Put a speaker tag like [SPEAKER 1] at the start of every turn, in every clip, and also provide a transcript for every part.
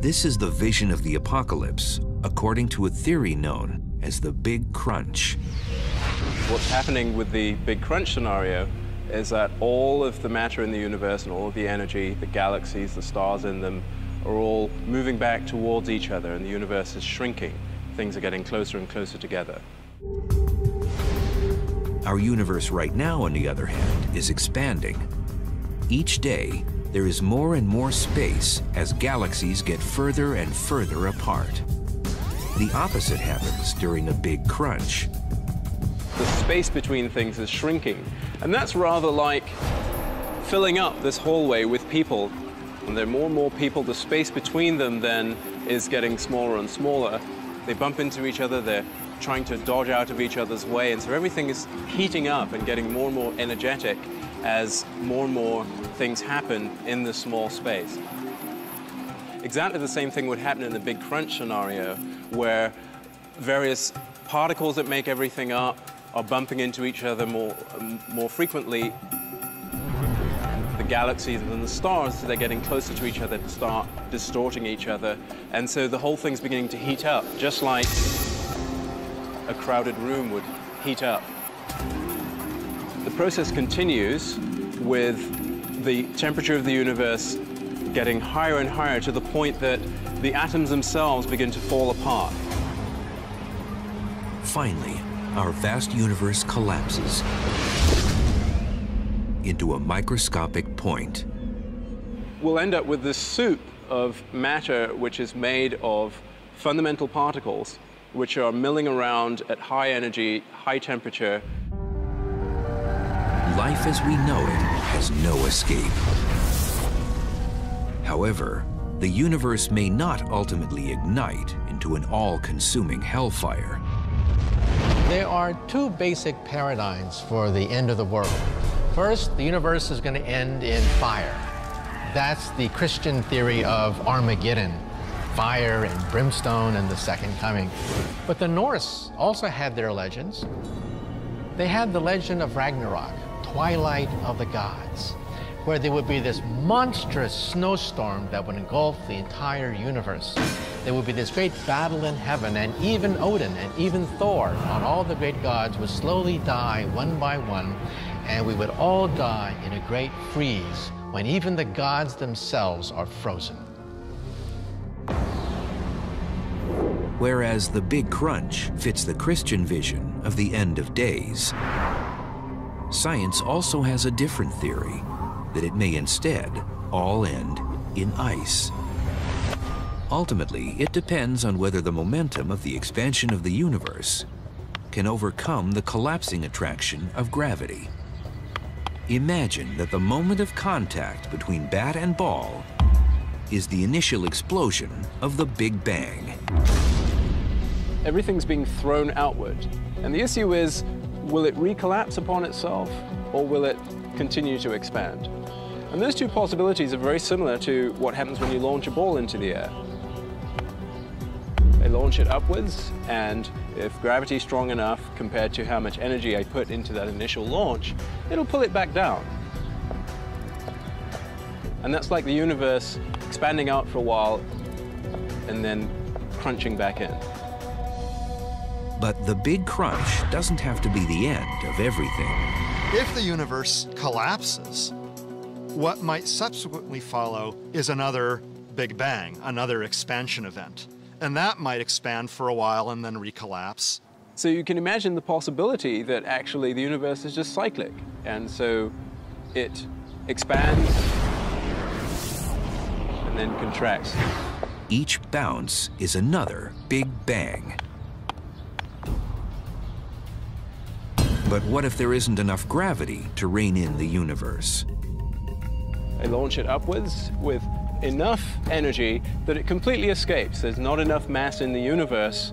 [SPEAKER 1] This is the vision of the apocalypse, according to a theory known as the Big Crunch.
[SPEAKER 2] What's happening with the Big Crunch scenario is that all of the matter in the universe and all of the energy, the galaxies, the stars in them, are all moving back towards each other and the universe is shrinking. Things are getting closer and closer together.
[SPEAKER 1] Our universe right now, on the other hand, is expanding. Each day, there is more and more space as galaxies get further and further apart. The opposite happens during a big crunch.
[SPEAKER 2] The space between things is shrinking, and that's rather like filling up this hallway with people. And there are more and more people, the space between them then is getting smaller and smaller. They bump into each other, they're trying to dodge out of each other's way, and so everything is heating up and getting more and more energetic as more and more things happen in this small space. Exactly the same thing would happen in the big crunch scenario, where various particles that make everything up are bumping into each other more, more frequently. The galaxies and the stars, they're getting closer to each other to start distorting each other. And so the whole thing's beginning to heat up, just like a crowded room would heat up. The process continues with the temperature of the universe getting higher and higher to the point that the atoms themselves begin to fall apart.
[SPEAKER 1] Finally, our vast universe collapses into a microscopic point.
[SPEAKER 2] We'll end up with this soup of matter which is made of fundamental particles which are milling around at high energy, high temperature.
[SPEAKER 1] Life as we know it has no escape. However, the universe may not ultimately ignite into an all-consuming hellfire.
[SPEAKER 3] There are two basic paradigms for the end of the world. First, the universe is going to end in fire. That's the Christian theory of Armageddon, fire and brimstone and the second coming. But the Norse also had their legends. They had the legend of Ragnarok, twilight of the gods, where there would be this monstrous snowstorm that would engulf the entire universe. There would be this great battle in heaven, and even Odin and even Thor, and all the great gods, would slowly die one by one, and we would all die in a great freeze when even the gods themselves are frozen.
[SPEAKER 1] whereas the Big Crunch fits the Christian vision of the end of days. Science also has a different theory, that it may instead all end in ice. Ultimately, it depends on whether the momentum of the expansion of the universe can overcome the collapsing attraction of gravity. Imagine that the moment of contact between bat and ball is the initial explosion of the Big Bang
[SPEAKER 2] everything's being thrown outward. And the issue is, will it recollapse upon itself or will it continue to expand? And those two possibilities are very similar to what happens when you launch a ball into the air. I launch it upwards, and if gravity is strong enough compared to how much energy I put into that initial launch, it'll pull it back down. And that's like the universe expanding out for a while and then crunching back in.
[SPEAKER 1] But the big crunch doesn't have to be the end of everything.
[SPEAKER 4] If the universe collapses, what might subsequently follow is another Big Bang, another expansion event. And that might expand for a while and then recollapse.
[SPEAKER 2] So you can imagine the possibility that actually the universe is just cyclic. And so it expands and then contracts.
[SPEAKER 1] Each bounce is another Big Bang. But what if there isn't enough gravity to rein in the universe?
[SPEAKER 2] I launch it upwards with enough energy that it completely escapes. There's not enough mass in the universe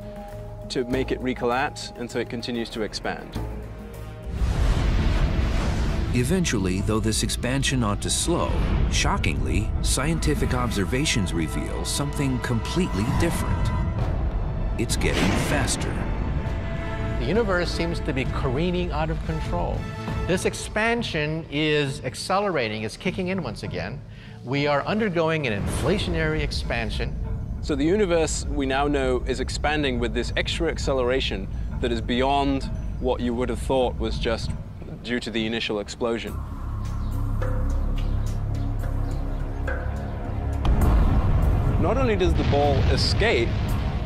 [SPEAKER 2] to make it recollapse, and so it continues to expand.
[SPEAKER 1] Eventually, though this expansion ought to slow, shockingly, scientific observations reveal something completely different. It's getting faster.
[SPEAKER 3] The universe seems to be careening out of control. This expansion is accelerating, it's kicking in once again. We are undergoing an inflationary expansion.
[SPEAKER 2] So the universe we now know is expanding with this extra acceleration that is beyond what you would have thought was just due to the initial explosion. Not only does the ball escape,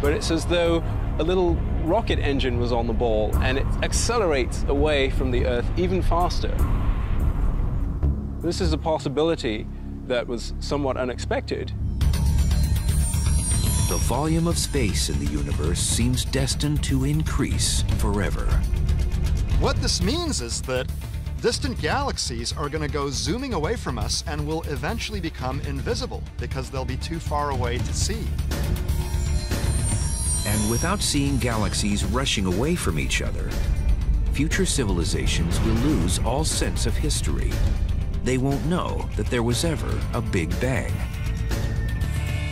[SPEAKER 2] but it's as though a little rocket engine was on the ball and it accelerates away from the Earth even faster. This is a possibility that was somewhat unexpected.
[SPEAKER 1] The volume of space in the universe seems destined to increase forever.
[SPEAKER 4] What this means is that distant galaxies are going to go zooming away from us and will eventually become invisible because they'll be too far away to see.
[SPEAKER 1] Without seeing galaxies rushing away from each other, future civilizations will lose all sense of history. They won't know that there was ever a Big Bang.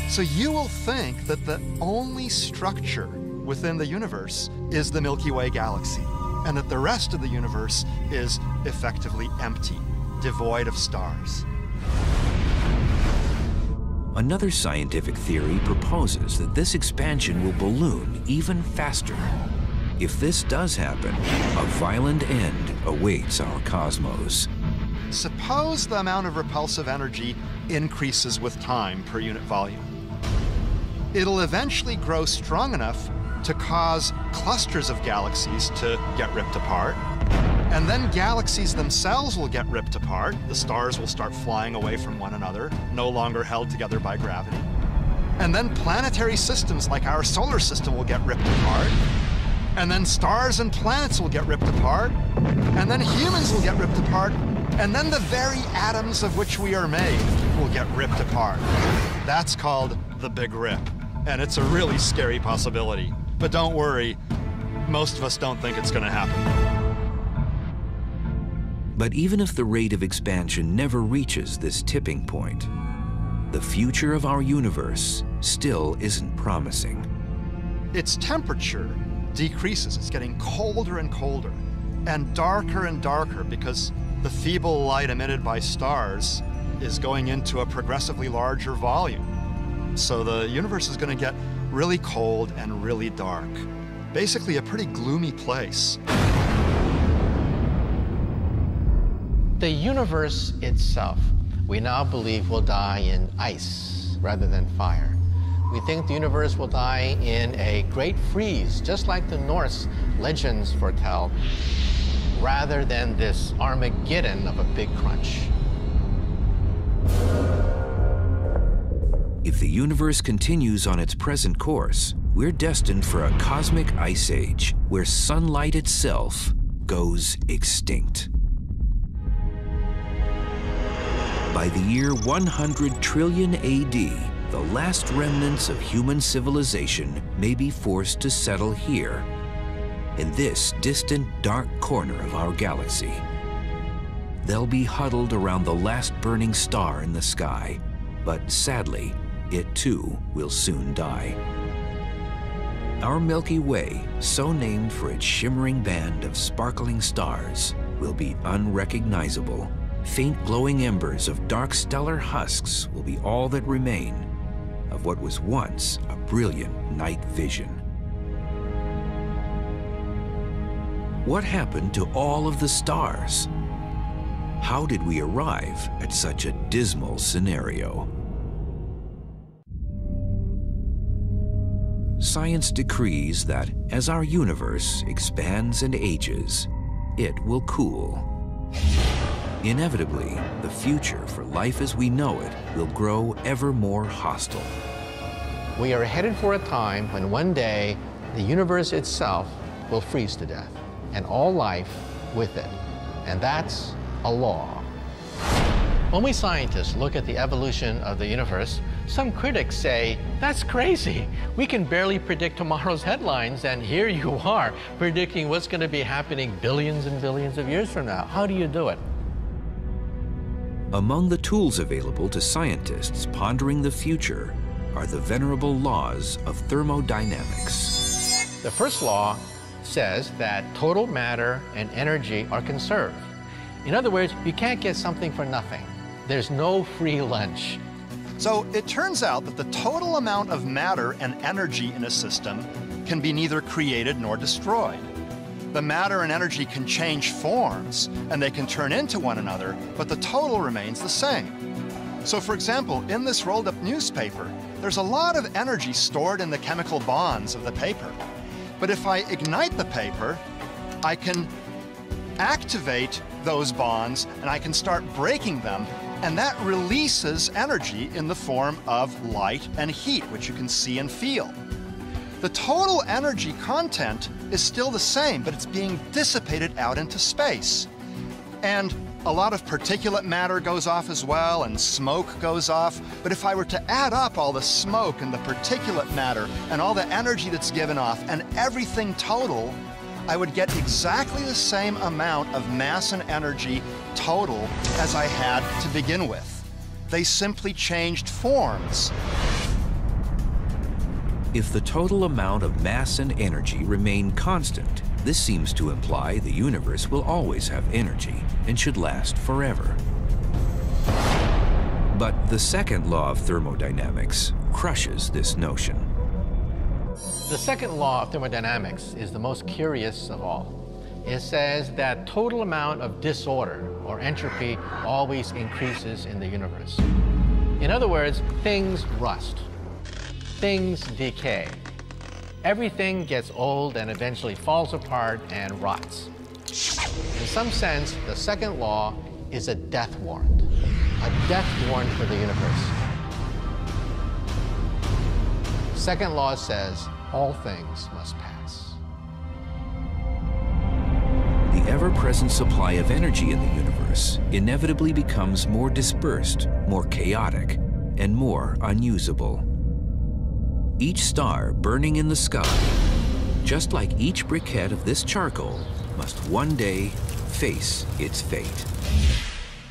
[SPEAKER 4] So you will think that the only structure within the universe is the Milky Way galaxy, and that the rest of the universe is effectively empty, devoid of stars.
[SPEAKER 1] Another scientific theory proposes that this expansion will balloon even faster. If this does happen, a violent end awaits our cosmos.
[SPEAKER 4] Suppose the amount of repulsive energy increases with time per unit volume. It'll eventually grow strong enough to cause clusters of galaxies to get ripped apart, and then galaxies themselves will get ripped apart. The stars will start flying away from one another, no longer held together by gravity. And then planetary systems like our solar system will get ripped apart. And then stars and planets will get ripped apart. And then humans will get ripped apart. And then the very atoms of which we are made will get ripped apart. That's called the Big Rip. And it's a really scary possibility. But don't worry, most of us don't think it's going to happen.
[SPEAKER 1] But even if the rate of expansion never reaches this tipping point, the future of our universe still isn't promising.
[SPEAKER 4] Its temperature decreases. It's getting colder and colder and darker and darker because the feeble light emitted by stars is going into a progressively larger volume. So the universe is going to get really cold and really dark. Basically, a pretty gloomy place.
[SPEAKER 3] The universe itself, we now believe will die in ice rather than fire. We think the universe will die in a great freeze, just like the Norse legends foretell, rather than this Armageddon of a big crunch.
[SPEAKER 1] If the universe continues on its present course, we're destined for a cosmic ice age where sunlight itself goes extinct. By the year 100 trillion AD, the last remnants of human civilization may be forced to settle here, in this distant dark corner of our galaxy. They'll be huddled around the last burning star in the sky, but sadly, it too will soon die. Our Milky Way, so named for its shimmering band of sparkling stars, will be unrecognizable faint glowing embers of dark stellar husks will be all that remain of what was once a brilliant night vision. What happened to all of the stars? How did we arrive at such a dismal scenario? Science decrees that as our universe expands and ages, it will cool. Inevitably, the future for life as we know it will grow ever more hostile.
[SPEAKER 3] We are headed for a time when one day the universe itself will freeze to death, and all life with it. And that's a law. When we scientists look at the evolution of the universe, some critics say, that's crazy. We can barely predict tomorrow's headlines, and here you are predicting what's going to be happening billions and billions of years from now. How do you do it?
[SPEAKER 1] Among the tools available to scientists pondering the future are the venerable laws of thermodynamics.
[SPEAKER 3] The first law says that total matter and energy are conserved. In other words, you can't get something for nothing. There's no free lunch.
[SPEAKER 4] So it turns out that the total amount of matter and energy in a system can be neither created nor destroyed. The matter and energy can change forms and they can turn into one another, but the total remains the same. So for example, in this rolled up newspaper, there's a lot of energy stored in the chemical bonds of the paper. But if I ignite the paper, I can activate those bonds and I can start breaking them and that releases energy in the form of light and heat, which you can see and feel. The total energy content is still the same, but it's being dissipated out into space. And a lot of particulate matter goes off as well, and smoke goes off. But if I were to add up all the smoke and the particulate matter and all the energy that's given off and everything total, I would get exactly the same amount of mass and energy total as I had to begin with. They simply changed forms.
[SPEAKER 1] If the total amount of mass and energy remain constant, this seems to imply the universe will always have energy and should last forever. But the second law of thermodynamics crushes this notion.
[SPEAKER 3] The second law of thermodynamics is the most curious of all. It says that total amount of disorder or entropy always increases in the universe. In other words, things rust, things decay. Everything gets old and eventually falls apart and rots. In some sense, the second law is a death warrant, a death warrant for the universe. Second law says all things must pass.
[SPEAKER 1] The ever-present supply of energy in the universe inevitably becomes more dispersed, more chaotic, and more unusable. Each star burning in the sky, just like each briquette of this charcoal, must one day face its fate.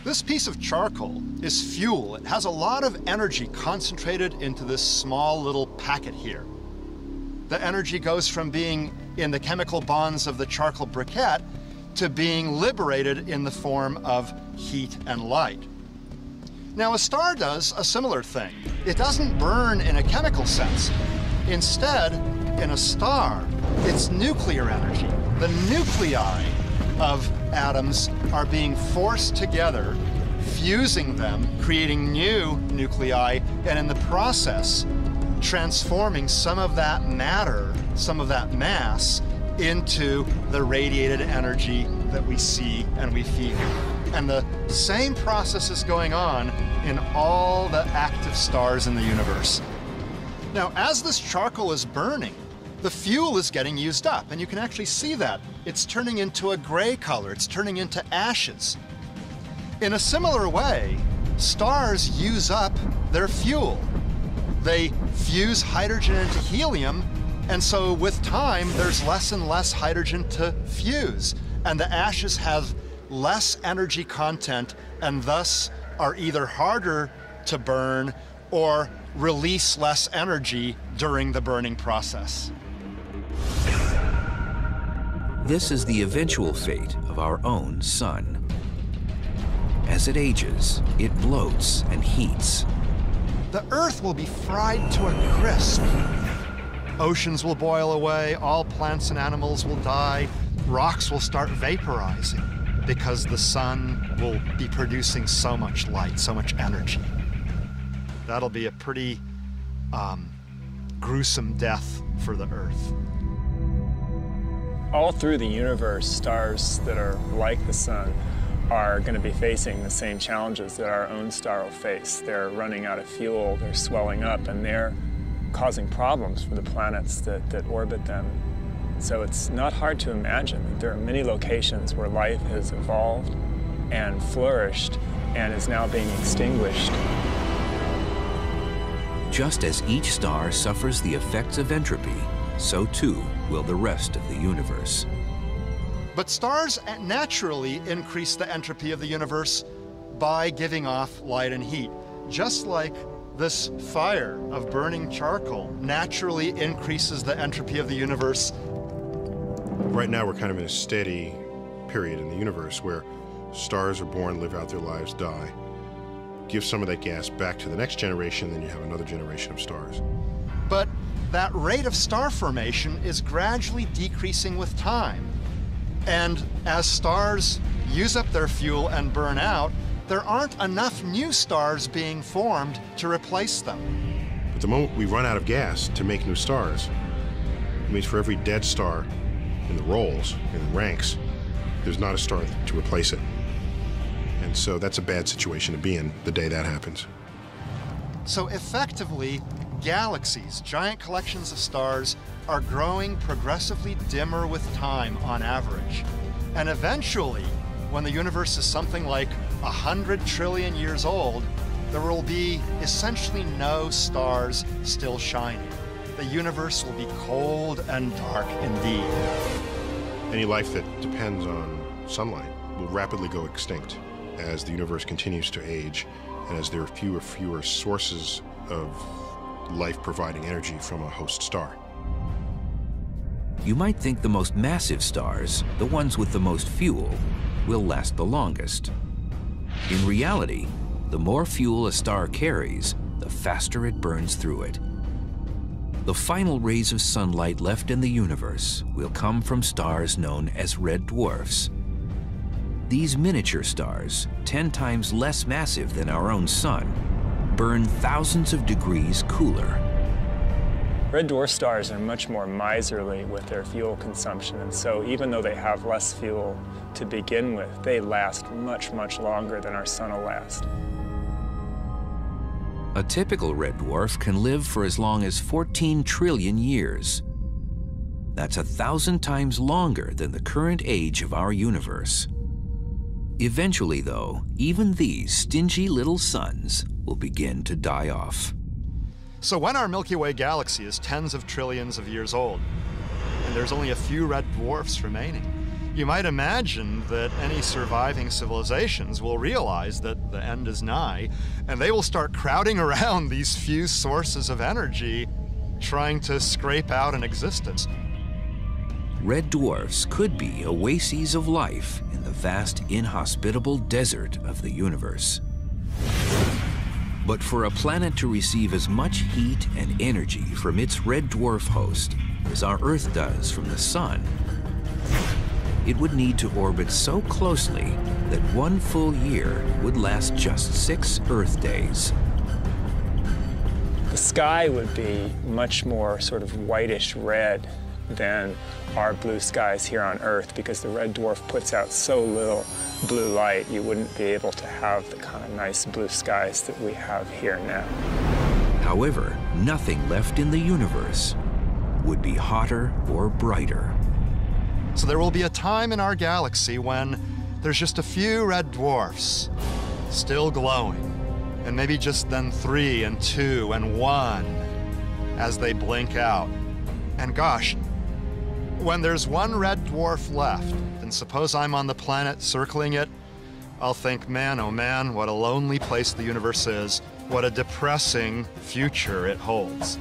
[SPEAKER 4] This piece of charcoal is fuel. It has a lot of energy concentrated into this small little packet here. The energy goes from being in the chemical bonds of the charcoal briquette to being liberated in the form of heat and light. Now, a star does a similar thing. It doesn't burn in a chemical sense. Instead, in a star, it's nuclear energy. The nuclei of atoms are being forced together, fusing them, creating new nuclei, and in the process, transforming some of that matter, some of that mass, into the radiated energy that we see and we feel. And the same process is going on in all the active stars in the universe. Now, as this charcoal is burning, the fuel is getting used up, and you can actually see that. It's turning into a gray color, it's turning into ashes. In a similar way, stars use up their fuel. They fuse hydrogen into helium, and so with time, there's less and less hydrogen to fuse, and the ashes have less energy content and thus are either harder to burn or release less energy during the burning process.
[SPEAKER 1] This is the eventual fate of our own sun. As it ages, it bloats and heats.
[SPEAKER 4] The Earth will be fried to a crisp. Oceans will boil away, all plants and animals will die, rocks will start vaporizing because the sun will be producing so much light, so much energy. That'll be a pretty um, gruesome death for the Earth.
[SPEAKER 5] All through the universe, stars that are like the sun are going to be facing the same challenges that our own star will face. They're running out of fuel, they're swelling up, and they're causing problems for the planets that, that orbit them. So it's not hard to imagine that there are many locations where life has evolved and flourished and is now being extinguished.
[SPEAKER 1] Just as each star suffers the effects of entropy, so too will the rest of the universe.
[SPEAKER 4] But stars naturally increase the entropy of the universe by giving off light and heat, just like this fire of burning charcoal naturally increases the entropy of the universe
[SPEAKER 6] Right now, we're kind of in a steady period in the universe where stars are born, live out their lives, die. give some of that gas back to the next generation, then you have another generation of stars.
[SPEAKER 4] But that rate of star formation is gradually decreasing with time. And as stars use up their fuel and burn out, there aren't enough new stars being formed to replace them.
[SPEAKER 6] But the moment we run out of gas to make new stars, it means for every dead star in the roles in the ranks, there's not a star to replace it. And so that's a bad situation to be in the day that happens.
[SPEAKER 4] So effectively, galaxies, giant collections of stars, are growing progressively dimmer with time on average. And eventually, when the universe is something like 100 trillion years old, there will be essentially no stars still shining. The universe will be cold and dark indeed.
[SPEAKER 6] Any life that depends on sunlight will rapidly go extinct as the universe continues to age and as there are fewer fewer sources of life providing energy from a host star.
[SPEAKER 1] You might think the most massive stars, the ones with the most fuel, will last the longest. In reality, the more fuel a star carries, the faster it burns through it. The final rays of sunlight left in the universe will come from stars known as red dwarfs. These miniature stars, 10 times less massive than our own sun, burn thousands of degrees cooler.
[SPEAKER 5] Red dwarf stars are much more miserly with their fuel consumption, and so even though they have less fuel to begin with, they last much, much longer than our sun will last.
[SPEAKER 1] A typical red dwarf can live for as long as 14 trillion years. That's a thousand times longer than the current age of our universe. Eventually, though, even these stingy little suns will begin to die off.
[SPEAKER 4] So when our Milky Way galaxy is tens of trillions of years old, and there's only a few red dwarfs remaining, you might imagine that any surviving civilizations will realize that the end is nigh, and they will start crowding around these few sources of energy, trying to scrape out an existence.
[SPEAKER 1] Red dwarfs could be oases of life in the vast, inhospitable desert of the universe. But for a planet to receive as much heat and energy from its red dwarf host as our Earth does from the Sun, it would need to orbit so closely that one full year would last just six Earth days.
[SPEAKER 5] The sky would be much more sort of whitish red than our blue skies here on Earth because the red dwarf puts out so little blue light, you wouldn't be able to have the kind of nice blue skies that we have here now.
[SPEAKER 1] However, nothing left in the universe would be hotter or brighter.
[SPEAKER 4] So there will be a time in our galaxy when there's just a few red dwarfs still glowing, and maybe just then three and two and one as they blink out. And gosh, when there's one red dwarf left, and suppose I'm on the planet circling it, I'll think, man, oh man, what a lonely place the universe is, what a depressing future it holds.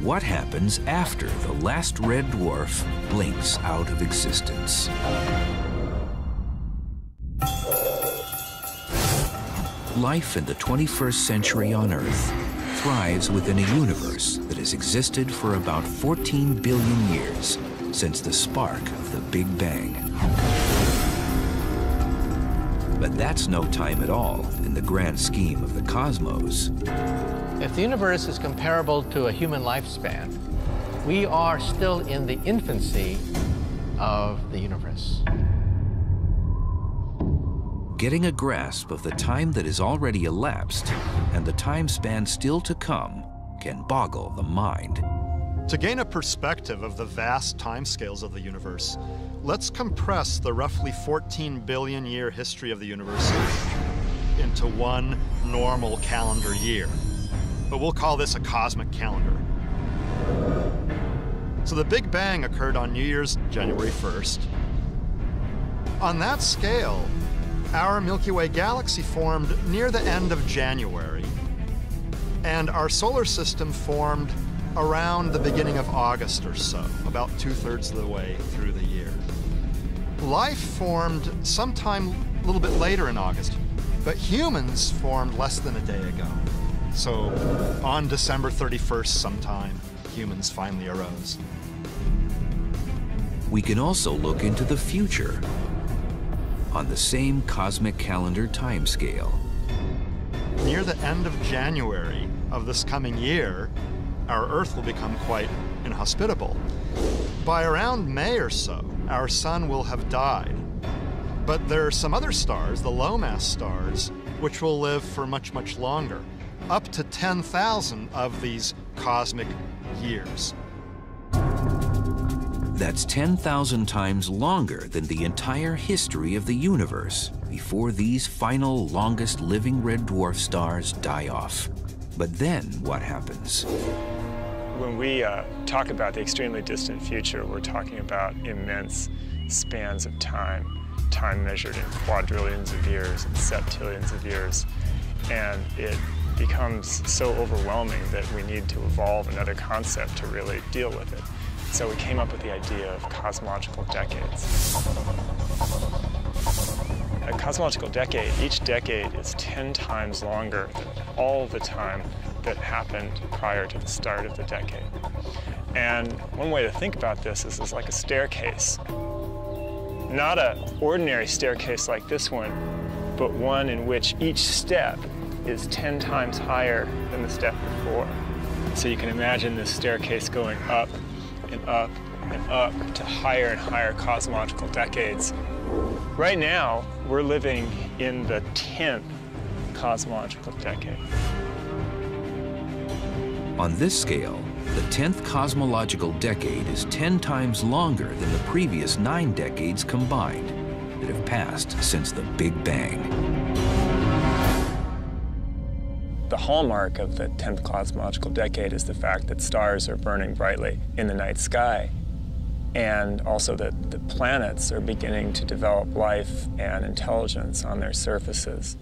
[SPEAKER 1] What happens after the last red dwarf blinks out of existence? Life in the 21st century on Earth thrives within a universe that has existed for about 14 billion years since the spark of the Big Bang. But that's no time at all in the grand scheme of the cosmos.
[SPEAKER 3] If the universe is comparable to a human lifespan, we are still in the infancy of the universe.
[SPEAKER 1] Getting a grasp of the time that has already elapsed and the time span still to come can boggle the mind.
[SPEAKER 4] To gain a perspective of the vast timescales of the universe, let's compress the roughly 14 billion year history of the universe into one normal calendar year. But we'll call this a cosmic calendar. So the Big Bang occurred on New Year's, January 1st. On that scale, our Milky Way galaxy formed near the end of January, and our solar system formed around the beginning of August or so, about two thirds of the way through the year. Life formed sometime a little bit later in August, But humans formed less than a day ago. So on December 31st, sometime, humans finally arose.
[SPEAKER 1] We can also look into the future on the same cosmic calendar timescale.
[SPEAKER 4] Near the end of January of this coming year, our Earth will become quite inhospitable. By around May or so, our sun will have died. But there are some other stars, the low mass stars, which will live for much, much longer, up to 10,000 of these cosmic years.
[SPEAKER 1] That's 10,000 times longer than the entire history of the universe before these final longest living red dwarf stars die off. But then what happens?
[SPEAKER 5] When we uh, talk about the extremely distant future, we're talking about immense spans of time, time measured in quadrillions of years and septillions of years. And it becomes so overwhelming that we need to evolve another concept to really deal with it. So we came up with the idea of cosmological decades. A cosmological decade, each decade is 10 times longer than all the time that happened prior to the start of the decade. And one way to think about this is, is like a staircase. Not an ordinary staircase like this one, but one in which each step is 10 times higher than the step before. So you can imagine this staircase going up and up and up to higher and higher cosmological decades. Right now, we're living in the 10th cosmological decade.
[SPEAKER 1] On this scale, the 10th cosmological decade is 10 times longer than the previous nine decades combined that have passed since the Big Bang.
[SPEAKER 5] The hallmark of the 10th cosmological decade is the fact that stars are burning brightly in the night sky, and also that the planets are beginning to develop life and intelligence on their surfaces.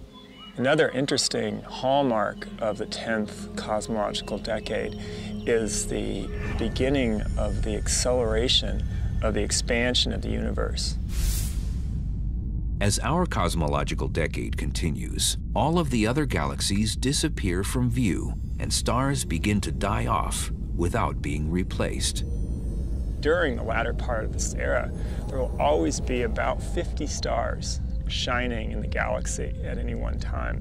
[SPEAKER 5] Another interesting hallmark of the 10th cosmological decade is the beginning of the acceleration of the expansion of the universe.
[SPEAKER 1] As our cosmological decade continues, all of the other galaxies disappear from view and stars begin to die off without being replaced.
[SPEAKER 5] During the latter part of this era, there will always be about 50 stars shining in the galaxy at any one time.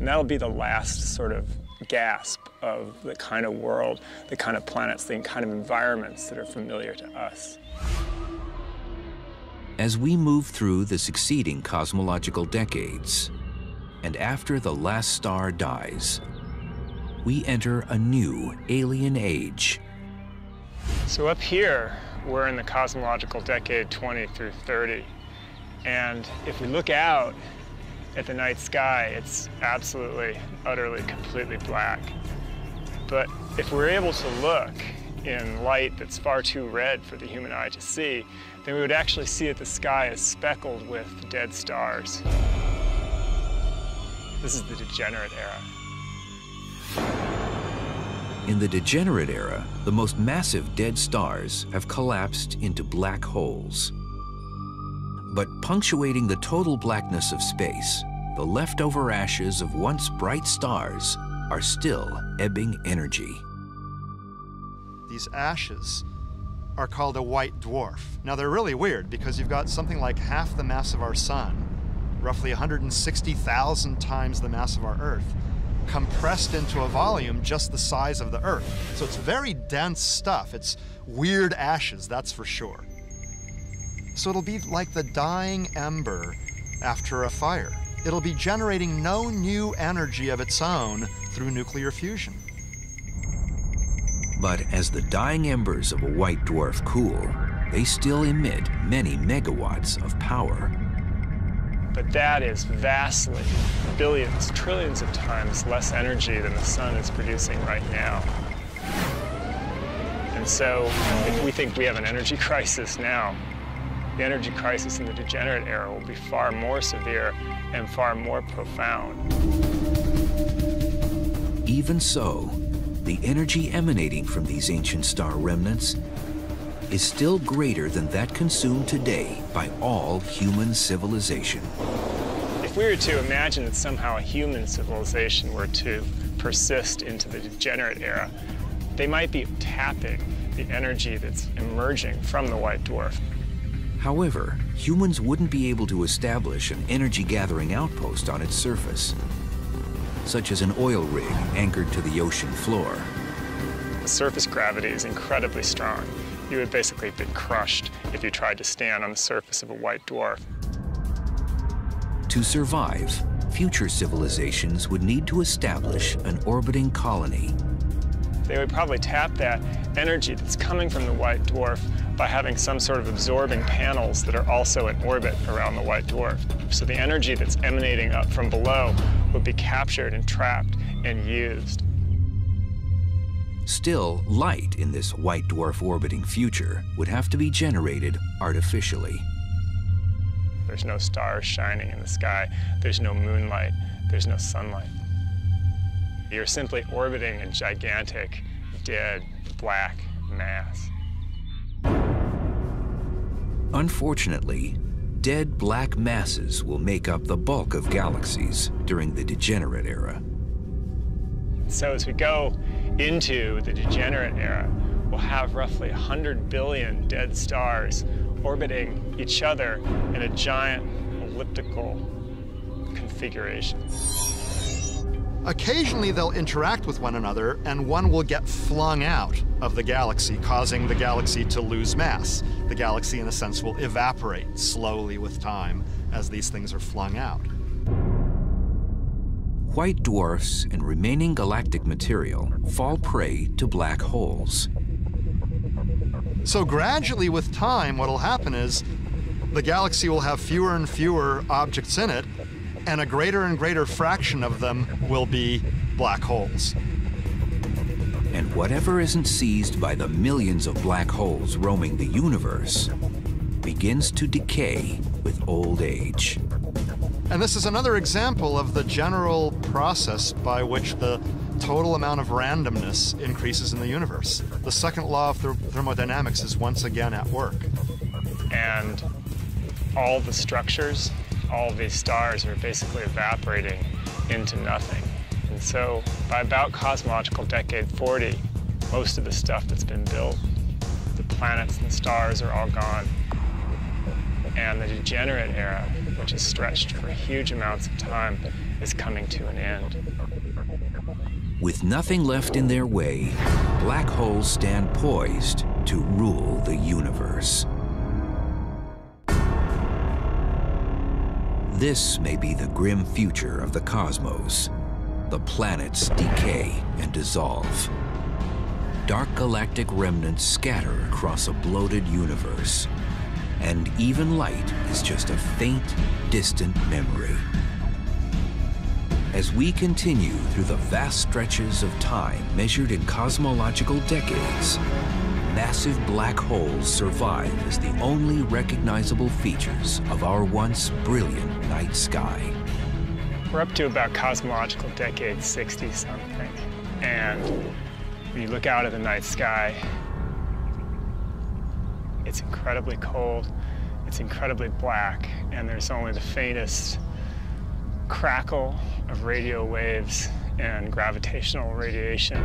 [SPEAKER 5] And that'll be the last sort of gasp of the kind of world, the kind of planets, the kind of environments that are familiar to us.
[SPEAKER 1] As we move through the succeeding cosmological decades, and after the last star dies, we enter a new alien age.
[SPEAKER 5] So up here, we're in the cosmological decade 20 through 30. And if we look out at the night sky, it's absolutely, utterly, completely black. But if we're able to look in light that's far too red for the human eye to see, then we would actually see that the sky is speckled with dead stars. This is the degenerate era.
[SPEAKER 1] In the degenerate era, the most massive dead stars have collapsed into black holes. But punctuating the total blackness of space, the leftover ashes of once bright stars are still ebbing energy.
[SPEAKER 4] These ashes are called a white dwarf. Now they're really weird because you've got something like half the mass of our sun, roughly 160,000 times the mass of our Earth, compressed into a volume just the size of the Earth. So it's very dense stuff. It's weird ashes, that's for sure. So it'll be like the dying ember after a fire. It'll be generating no new energy of its own through nuclear fusion.
[SPEAKER 1] But as the dying embers of a white dwarf cool, they still emit many megawatts of power.
[SPEAKER 5] But that is vastly, billions, trillions of times less energy than the sun is producing right now. And so if we think we have an energy crisis now, the energy crisis in the degenerate era will be far more severe and far more profound.
[SPEAKER 1] Even so, the energy emanating from these ancient star remnants is still greater than that consumed today by all human civilization.
[SPEAKER 5] If we were to imagine that somehow a human civilization were to persist into the degenerate era, they might be tapping the energy that's emerging from the white dwarf.
[SPEAKER 1] However, humans wouldn't be able to establish an energy-gathering outpost on its surface, such as an oil rig anchored to the ocean floor.
[SPEAKER 5] The surface gravity is incredibly strong. You would basically be crushed if you tried to stand on the surface of a white dwarf.
[SPEAKER 1] To survive, future civilizations would need to establish an orbiting colony.
[SPEAKER 5] They would probably tap that energy that's coming from the white dwarf by having some sort of absorbing panels that are also in orbit around the white dwarf. So the energy that's emanating up from below would be captured and trapped and used.
[SPEAKER 1] Still, light in this white dwarf orbiting future would have to be generated artificially.
[SPEAKER 5] There's no stars shining in the sky. There's no moonlight. There's no sunlight. You're simply orbiting a gigantic, dead, black mass.
[SPEAKER 1] Unfortunately, dead black masses will make up the bulk of galaxies during the degenerate era.
[SPEAKER 5] So as we go into the degenerate era, we'll have roughly 100 billion dead stars orbiting each other in a giant elliptical configuration.
[SPEAKER 4] Occasionally they'll interact with one another and one will get flung out of the galaxy, causing the galaxy to lose mass. The galaxy, in a sense, will evaporate slowly with time as these things are flung out.
[SPEAKER 1] White dwarfs and remaining galactic material fall prey to black holes.
[SPEAKER 4] So gradually with time, what'll happen is the galaxy will have fewer and fewer objects in it, and a greater and greater fraction of them will be black holes.
[SPEAKER 1] And whatever isn't seized by the millions of black holes roaming the universe begins to decay with old age.
[SPEAKER 4] And this is another example of the general process by which the total amount of randomness increases in the universe. The second law of thermodynamics is once again at work.
[SPEAKER 5] And all the structures all of these stars are basically evaporating into nothing. And so by about cosmological decade 40, most of the stuff that's been built, the planets and stars are all gone. And the degenerate era, which is stretched for huge amounts of time, is coming to an end.
[SPEAKER 1] With nothing left in their way, black holes stand poised to rule the universe. This may be the grim future of the cosmos. The planets decay and dissolve. Dark galactic remnants scatter across a bloated universe. And even light is just a faint, distant memory. As we continue through the vast stretches of time measured in cosmological decades, massive black holes survive as the only recognizable features of our once brilliant night sky.
[SPEAKER 5] We're up to about cosmological decade 60 something. And when you look out at the night sky, it's incredibly cold, it's incredibly black, and there's only the faintest crackle of radio waves and gravitational radiation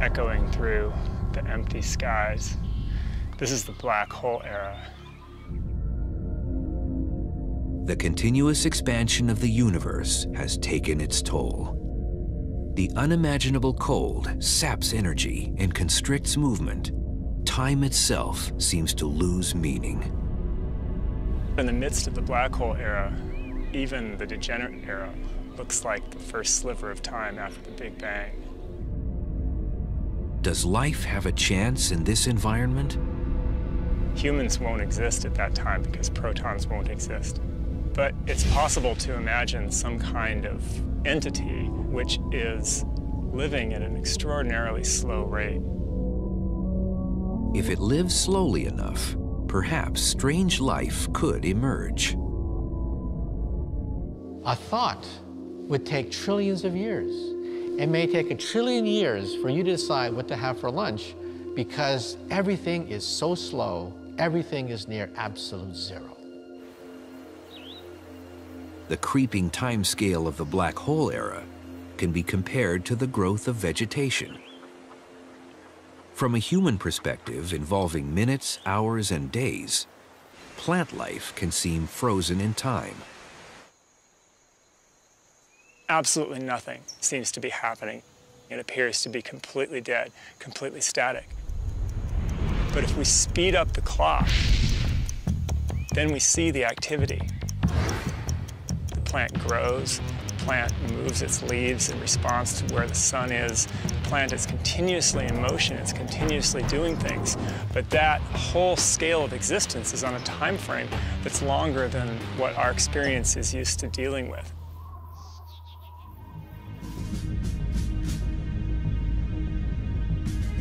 [SPEAKER 5] echoing through the empty skies. This is the black hole era.
[SPEAKER 1] The continuous expansion of the universe has taken its toll. The unimaginable cold saps energy and constricts movement. Time itself seems to lose meaning.
[SPEAKER 5] In the midst of the black hole era, even the degenerate era looks like the first sliver of time after the Big Bang.
[SPEAKER 1] Does life have a chance in this environment?
[SPEAKER 5] Humans won't exist at that time because protons won't exist. But it's possible to imagine some kind of entity which is living at an extraordinarily slow rate.
[SPEAKER 1] If it lives slowly enough, perhaps strange life could emerge.
[SPEAKER 3] A thought would take trillions of years. It may take a trillion years for you to decide what to have for lunch because everything is so slow, everything is near absolute zero.
[SPEAKER 1] The creeping timescale of the black hole era can be compared to the growth of vegetation. From a human perspective involving minutes, hours, and days, plant life can seem frozen in time.
[SPEAKER 5] Absolutely nothing seems to be happening. It appears to be completely dead, completely static. But if we speed up the clock, then we see the activity. Plant grows, the plant moves its leaves in response to where the sun is. The plant is continuously in motion, it's continuously doing things. But that whole scale of existence is on a time frame that's longer than what our experience is used to dealing with.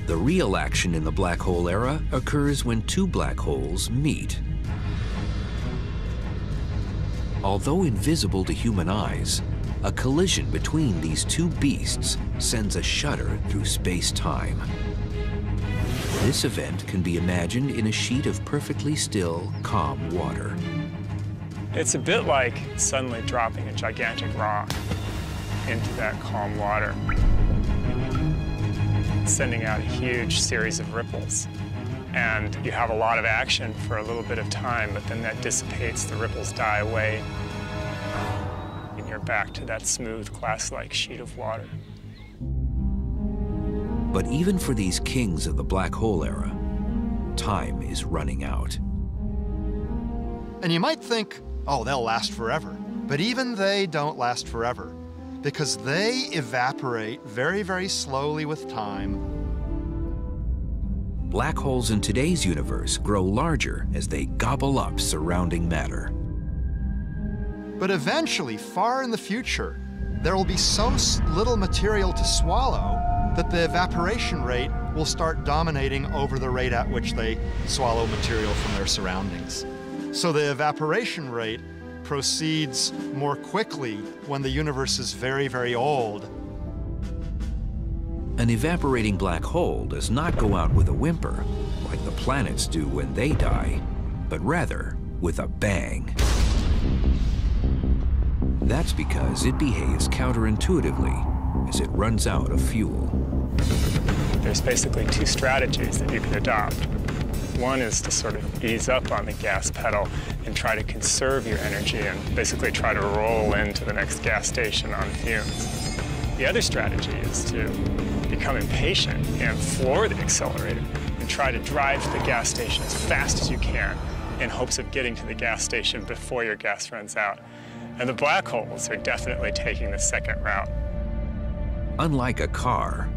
[SPEAKER 1] The real action in the black hole era occurs when two black holes meet. Although invisible to human eyes, a collision between these two beasts sends a shudder through space-time. This event can be imagined in a sheet of perfectly still, calm water.
[SPEAKER 5] It's a bit like suddenly dropping a gigantic rock into that calm water sending out a huge series of ripples. And you have a lot of action for a little bit of time, but then that dissipates, the ripples die away, and you're back to that smooth, glass-like sheet of water.
[SPEAKER 1] But even for these kings of the black hole era, time is running out.
[SPEAKER 4] And you might think, oh, they'll last forever. But even they don't last forever because they evaporate very, very slowly with time.
[SPEAKER 1] Black holes in today's universe grow larger as they gobble up surrounding matter.
[SPEAKER 4] But eventually, far in the future, there will be so little material to swallow that the evaporation rate will start dominating over the rate at which they swallow material from their surroundings. So the evaporation rate proceeds more quickly when the universe is very, very old.
[SPEAKER 1] An evaporating black hole does not go out with a whimper, like the planets do when they die, but rather with a bang. That's because it behaves counterintuitively as it runs out of fuel.
[SPEAKER 5] There's basically two strategies that you can adopt. One is to sort of ease up on the gas pedal and try to conserve your energy and basically try to roll into the next gas station on fumes. The other strategy is to become impatient and floor the accelerator and try to drive to the gas station as fast as you can in hopes of getting to the gas station before your gas runs out. And the black holes are definitely taking the second route.
[SPEAKER 1] Unlike a car,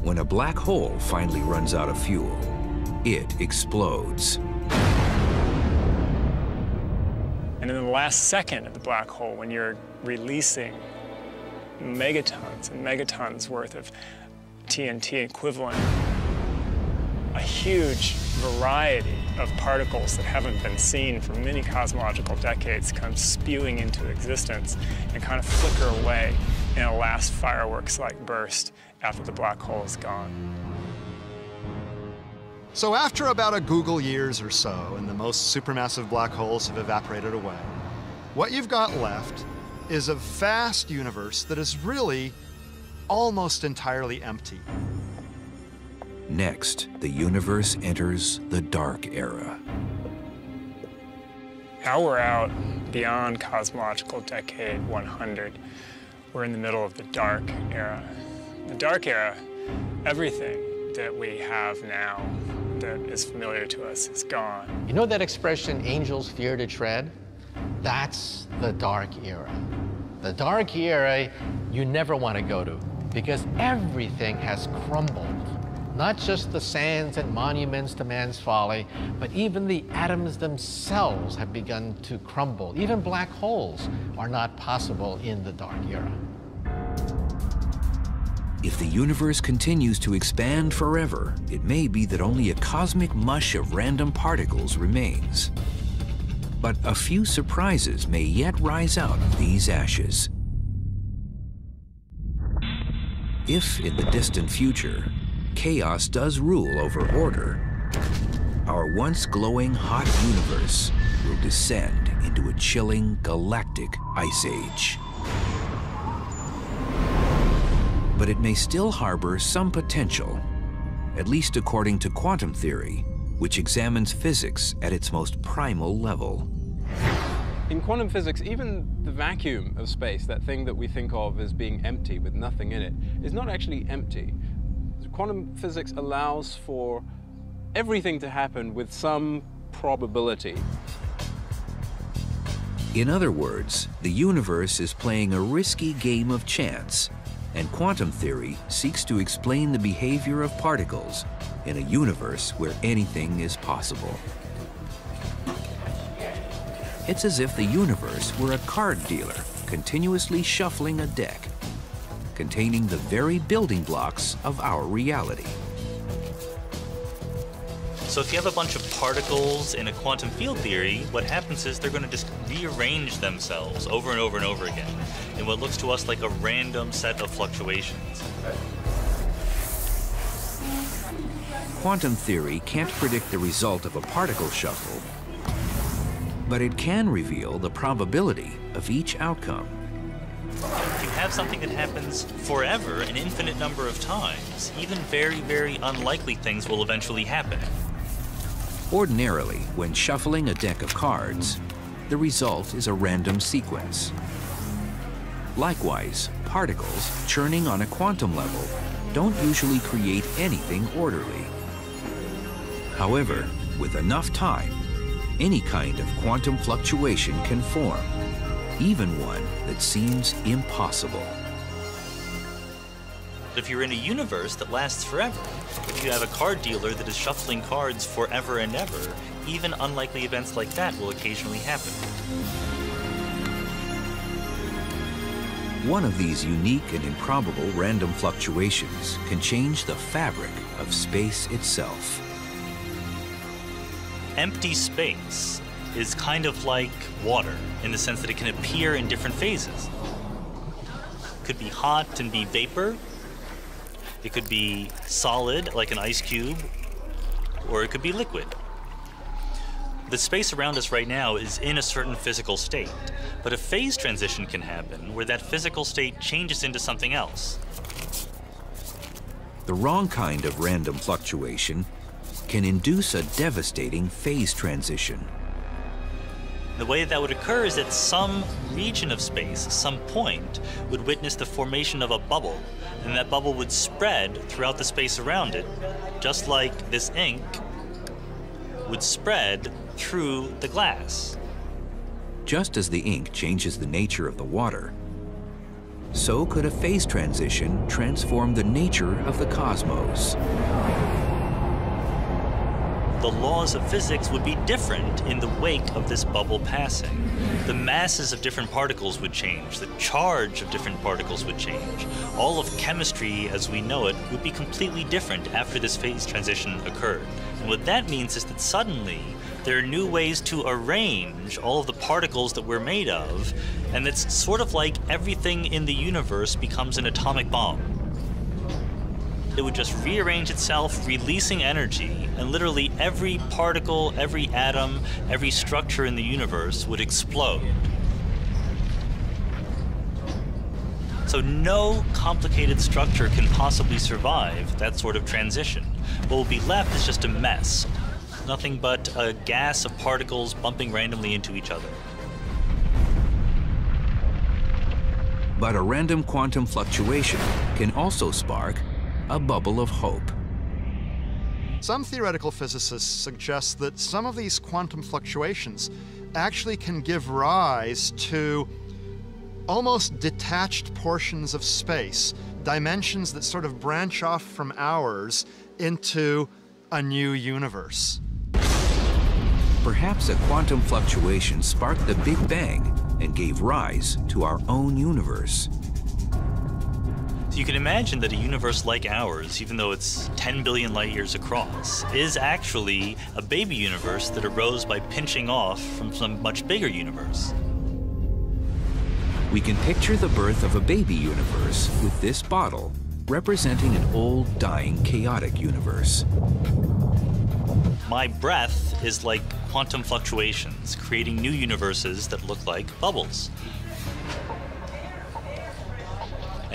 [SPEAKER 1] when a black hole finally runs out of fuel, it explodes.
[SPEAKER 5] And in the last second of the black hole, when you're releasing megatons and megatons worth of TNT equivalent, a huge variety of particles that haven't been seen for many cosmological decades come spewing into existence and kind of flicker away in a last fireworks-like burst after the black hole is gone.
[SPEAKER 4] So after about a googol years or so, and the most supermassive black holes have evaporated away, what you've got left is a vast universe that is really almost entirely empty.
[SPEAKER 1] Next, the universe enters the dark era.
[SPEAKER 5] Now we're out beyond cosmological decade 100. We're in the middle of the dark era. The dark era, everything that we have now that is familiar to us is gone.
[SPEAKER 3] You know that expression, angels fear to tread? That's the dark era. The dark era you never want to go to because everything has crumbled. Not just the sands and monuments to man's folly, but even the atoms themselves have begun to crumble. Even black holes are not possible in the dark era.
[SPEAKER 1] If the universe continues to expand forever, it may be that only a cosmic mush of random particles remains. But a few surprises may yet rise out of these ashes. If, in the distant future, chaos does rule over order, our once glowing hot universe will descend into a chilling galactic ice age. But it may still harbor some potential, at least according to quantum theory, which examines physics at its most primal level.
[SPEAKER 2] In quantum physics, even the vacuum of space, that thing that we think of as being empty with nothing in it, is not actually empty. Quantum physics allows for everything to happen with some probability.
[SPEAKER 1] In other words, the universe is playing a risky game of chance, and quantum theory seeks to explain the behavior of particles in a universe where anything is possible. It's as if the universe were a card dealer continuously shuffling a deck containing the very building blocks of our reality.
[SPEAKER 7] So if you have a bunch of particles in a quantum field theory, what happens is they're going to just rearrange themselves over and over and over again in what looks to us like a random set of fluctuations.
[SPEAKER 1] Quantum theory can't predict the result of a particle shuffle, but it can reveal the probability of each outcome.
[SPEAKER 7] If you have something that happens forever, an infinite number of times, even very, very unlikely things will eventually happen.
[SPEAKER 1] Ordinarily, when shuffling a deck of cards, the result is a random sequence. Likewise, particles churning on a quantum level don't usually create anything orderly. However, with enough time, any kind of quantum fluctuation can form, even one that seems impossible.
[SPEAKER 7] But if you're in a universe that lasts forever, if you have a card dealer that is shuffling cards forever and ever, even unlikely events like that will occasionally happen.
[SPEAKER 1] One of these unique and improbable random fluctuations can change the fabric of space itself
[SPEAKER 7] empty space is kind of like water in the sense that it can appear in different phases. It could be hot and be vapor. It could be solid, like an ice cube, or it could be liquid. The space around us right now is in a certain physical state, but a phase transition can happen where that physical state changes into something else.
[SPEAKER 1] The wrong kind of random fluctuation can induce a devastating phase transition.
[SPEAKER 7] The way that would occur is that some region of space, some point, would witness the formation of a bubble, and that bubble would spread throughout the space around it, just like this ink would spread through the glass.
[SPEAKER 1] Just as the ink changes the nature of the water, so could a phase transition transform the nature of the cosmos
[SPEAKER 7] the laws of physics would be different in the wake of this bubble passing. The masses of different particles would change, the charge of different particles would change. All of chemistry as we know it would be completely different after this phase transition occurred. And what that means is that suddenly there are new ways to arrange all of the particles that we're made of, and it's sort of like everything in the universe becomes an atomic bomb it would just rearrange itself, releasing energy, and literally every particle, every atom, every structure in the universe would explode. So no complicated structure can possibly survive that sort of transition. What will be left is just a mess. Nothing but a gas of particles bumping randomly into each other.
[SPEAKER 1] But a random quantum fluctuation can also spark a bubble of hope.
[SPEAKER 4] Some theoretical physicists suggest that some of these quantum fluctuations actually can give rise to almost detached portions of space, dimensions that sort of branch off from ours into a new universe.
[SPEAKER 1] Perhaps a quantum fluctuation sparked the Big Bang and gave rise to our own universe.
[SPEAKER 7] So you can imagine that a universe like ours, even though it's 10 billion light years across, is actually a baby universe that arose by pinching off from some much bigger universe.
[SPEAKER 1] We can picture the birth of a baby universe with this bottle representing an old, dying, chaotic universe.
[SPEAKER 7] My breath is like quantum fluctuations, creating new universes that look like bubbles.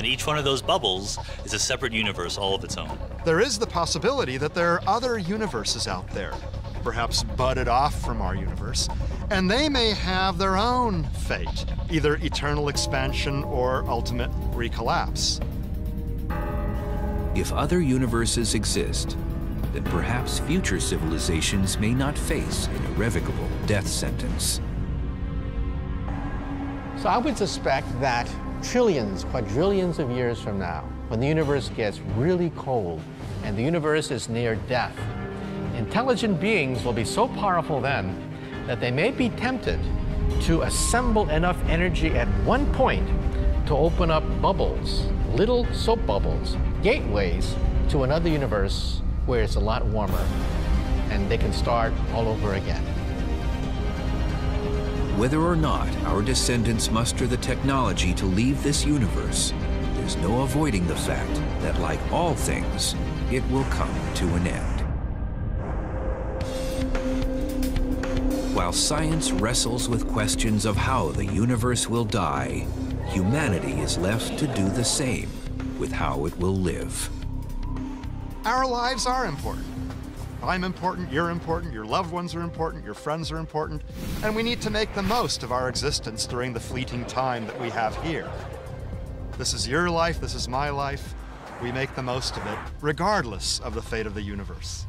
[SPEAKER 7] And each one of those bubbles is a separate universe all of its own.
[SPEAKER 4] There is the possibility that there are other universes out there, perhaps budded off from our universe, and they may have their own fate, either eternal expansion or ultimate recollapse.
[SPEAKER 1] If other universes exist, then perhaps future civilizations may not face an irrevocable death sentence.
[SPEAKER 3] So I would suspect that trillions, quadrillions of years from now, when the universe gets really cold and the universe is near death, intelligent beings will be so powerful then that they may be tempted to assemble enough energy at one point to open up bubbles, little soap bubbles, gateways to another universe where it's a lot warmer and they can start all over again.
[SPEAKER 1] Whether or not our descendants muster the technology to leave this universe, there's no avoiding the fact that, like all things, it will come to an end. While science wrestles with questions of how the universe will die, humanity is left to do the same with how it will live.
[SPEAKER 4] Our lives are important. I'm important, you're important, your loved ones are important, your friends are important, and we need to make the most of our existence during the fleeting time that we have here. This is your life, this is my life. We make the most of it, regardless of the fate of the universe.